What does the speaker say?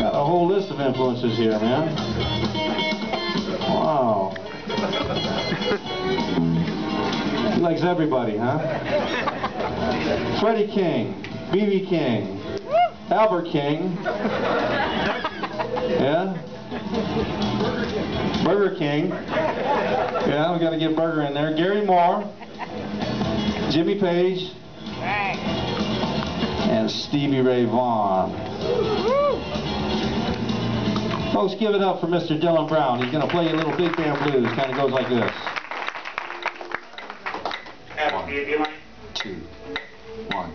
Got a whole list of influences here, man. Wow. He likes everybody, huh? Freddie King, B.B. King, Albert King. Yeah? Burger King. Yeah, we got to get Burger in there. Gary Moore, Jimmy Page, and Stevie Ray Vaughan. Folks, give it up for Mr. Dillon Brown. He's going to play a little Big Band Blues. Kind of goes like this. One, two, one.